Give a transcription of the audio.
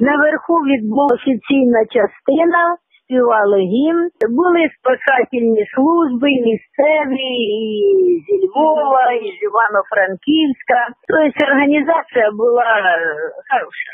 Наверху відбулася офіційна частина, співали гімн. Були спасательні служби, місцеві, і зі Львова, і з Івано-Франківська. Тобто організація була хороша.